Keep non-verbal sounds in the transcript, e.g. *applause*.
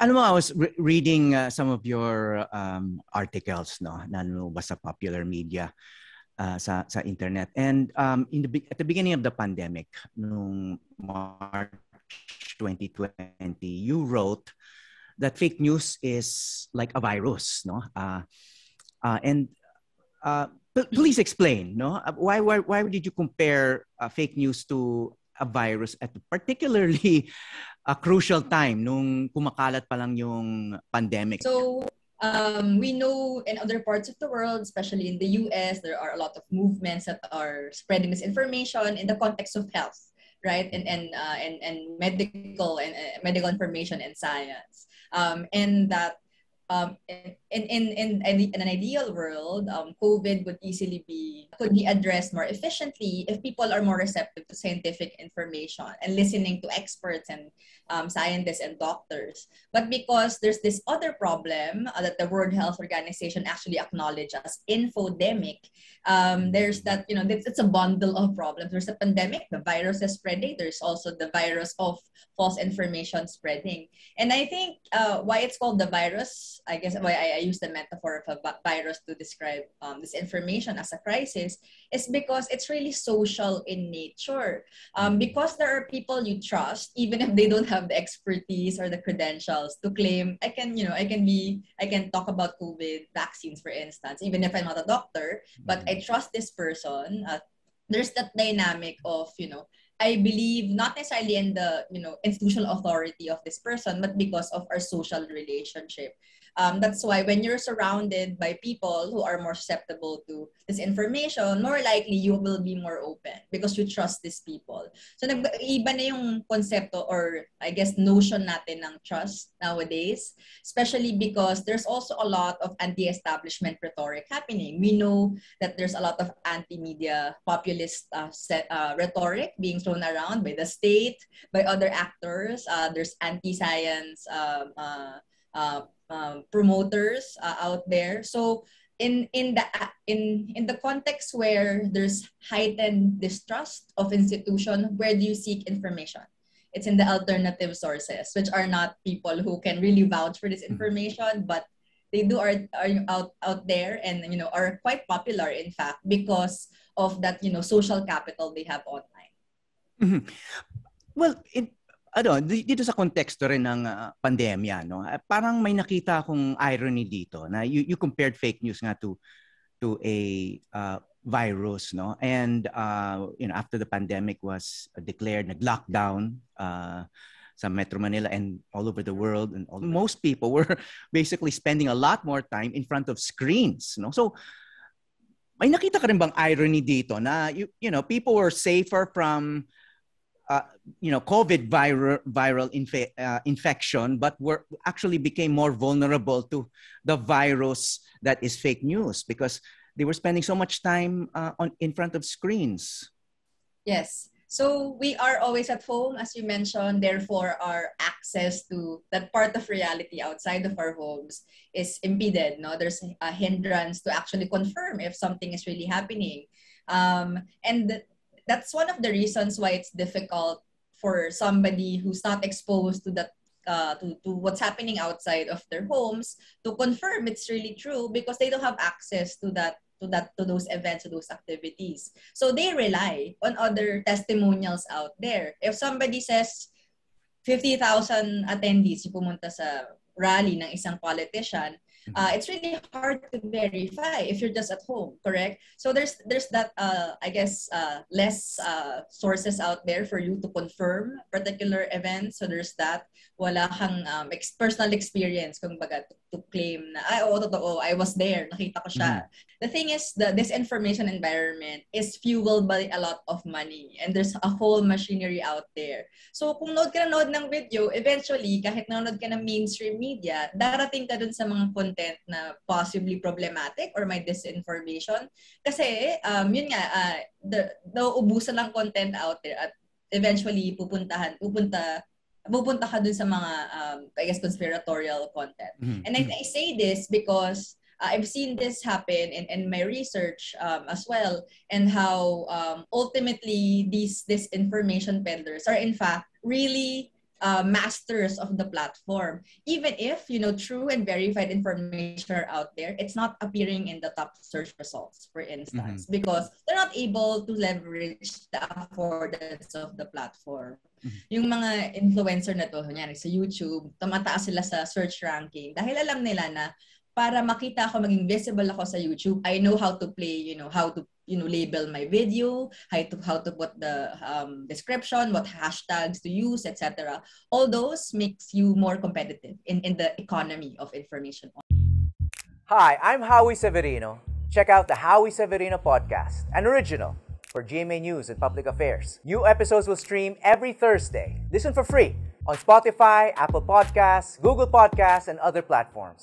ano mo, I was re- reading uh, some of your um, articles no, na lumabas sa popular media uh, sa, sa internet. And um, in the, at the beginning of the pandemic, nung March 2020, you wrote that fake news is like a virus, no? Uh, uh, and uh, please explain, no? Why, why, why did you compare uh, fake news to a virus at particularly a crucial time nung kumakalat pa lang yung pandemic? So, um, we know in other parts of the world, especially in the US, there are a lot of movements that are spreading misinformation in the context of health, right? And and uh, and, and medical and uh, medical information and science. Um, and that um, in, in, in, in, an ideal world, um, COVID would easily be, could be addressed more efficiently if people are more receptive to scientific information and listening to experts and um, scientists and doctors. But because there's this other problem uh, that the World Health Organization actually acknowledged as infodemic, um, there's that, you know, it's, a bundle of problems. There's a pandemic, the virus is spreading. There's also the virus of false information spreading. And I think uh, why it's called the virus I guess why I, I use the metaphor of a virus to describe um, disinformation as a crisis is because it's really social in nature. Um, because there are people you trust, even if they don't have the expertise or the credentials to claim, I can, you know, I can be, I can talk about COVID vaccines, for instance, even if I'm not a doctor, but I trust this person. Uh, there's that dynamic of, you know, I believe not necessarily in the you know institutional authority of this person, but because of our social relationship. Um, that's why when you're surrounded by people who are more susceptible to this information, more likely you will be more open because you trust these people. So nag-iba na yung or I guess notion natin ng trust nowadays, especially because there's also a lot of anti-establishment rhetoric happening. We know that there's a lot of anti-media populist uh, set, uh, rhetoric being thrown around by the state, by other actors. Uh, there's anti-science um, uh, uh, um, promoters uh, out there. So in in the in in the context where there's heightened distrust of institution, where do you seek information? It's in the alternative sources, which are not people who can really vouch for this mm-hmm. information, but they do are, are out out there and you know are quite popular in fact because of that you know social capital they have online. Mm-hmm. Well, it ano, dito sa konteksto rin ng uh, pandemya, no? Eh, parang may nakita akong irony dito na you, you compared fake news nga to to a uh, virus, no? And uh, you know, after the pandemic was declared, nag-lockdown uh, sa Metro Manila and all over the world and all, most people were *laughs* basically spending a lot more time in front of screens, no? So may nakita ka rin bang irony dito na you, you know, people were safer from uh, you know COVID viral viral uh, infection, but were actually became more vulnerable to the virus that is fake news because they were spending so much time uh, on in front of screens. Yes. So we are always at home, as you mentioned. Therefore, our access to that part of reality outside of our homes is impeded. No, there's a hindrance to actually confirm if something is really happening. Um, and that's one of the reasons why it's difficult for somebody who's not exposed to that uh, to, to what's happening outside of their homes to confirm it's really true because they don't have access to that to that to those events to those activities so they rely on other testimonials out there if somebody says 50,000 attendees yung pumunta sa rally ng isang politician. Uh, it's really hard to verify if you're just at home correct? So there's there's that uh, i guess uh, less uh, sources out there for you to confirm particular events. So there's that. Wala kang um, ex- personal experience kung baga to, to claim na ay oo totoo I was there nakita ko siya. Mm-hmm. the thing is the this information environment is fueled by a lot of money and there's a whole machinery out there. So kung nood ka na nood ng video eventually kahit nanonood ka ng mainstream media darating ka dun sa mga content na possibly problematic or may disinformation. Kasi, um, yun nga, uh, the, nauubusan lang content out there at eventually pupuntahan, pupunta, pupunta ka dun sa mga, um, I guess, conspiratorial content. Mm-hmm. And I, I say this because uh, I've seen this happen in, in my research um, as well and how um, ultimately these disinformation peddlers are in fact really uh, masters of the platform. Even if, you know, true and verified information are out there, it's not appearing in the top search results, for instance, mm-hmm. because they're not able to leverage the affordance of the platform. Mm-hmm. Yung mga influencer na to, kunyari sa YouTube, tumataas sila sa search ranking dahil alam nila na para makita ako maging visible ako sa YouTube, I know how to play, you know, how to you know label my video how to how to put the um, description what hashtags to use etc all those makes you more competitive in in the economy of information. Hi i'm howie severino. Check out the howie severino podcast an original for gma news and public affairs. New episodes will stream every thursday. Listen for free on spotify apple podcasts google podcasts and other platforms